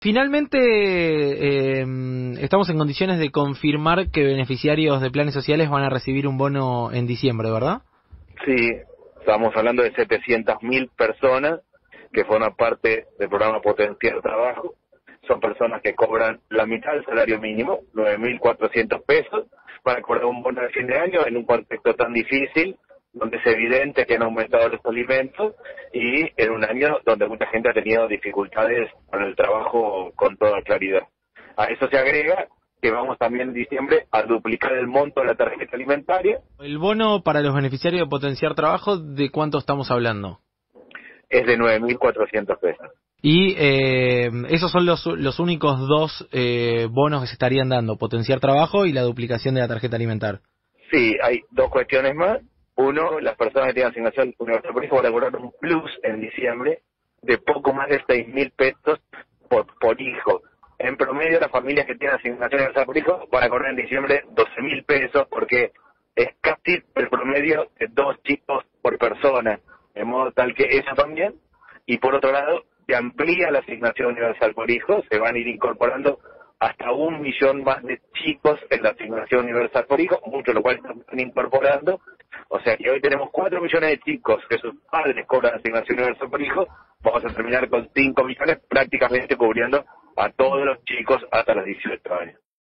Finalmente, eh, estamos en condiciones de confirmar que beneficiarios de planes sociales van a recibir un bono en diciembre, ¿verdad? Sí, estamos hablando de 700.000 personas que forman parte del programa Potencial Trabajo. Son personas que cobran la mitad del salario mínimo, 9.400 pesos, para cobrar un bono de fin de año en un contexto tan difícil donde es evidente que han aumentado los alimentos y en un año donde mucha gente ha tenido dificultades con el trabajo con toda claridad. A eso se agrega que vamos también en diciembre a duplicar el monto de la tarjeta alimentaria. ¿El bono para los beneficiarios de potenciar trabajo, de cuánto estamos hablando? Es de 9.400 pesos. Y eh, esos son los, los únicos dos eh, bonos que se estarían dando, potenciar trabajo y la duplicación de la tarjeta alimentar. Sí, hay dos cuestiones más. Uno, las personas que tienen asignación universal por hijo van a cobrar un plus en diciembre de poco más de seis mil pesos por, por hijo. En promedio, las familias que tienen asignación universal por hijo van a cobrar en diciembre 12 mil pesos porque es casi el promedio de dos chicos por persona. De modo tal que eso también. Y por otro lado, se amplía la asignación universal por hijo, se van a ir incorporando hasta un millón más de chicos en la asignación universal por hijo, mucho lo cual están incorporando o sea que hoy tenemos 4 millones de chicos que sus padres cobran asignación universal por hijo, vamos a terminar con 5 millones prácticamente cubriendo a todos los chicos hasta los 18 años.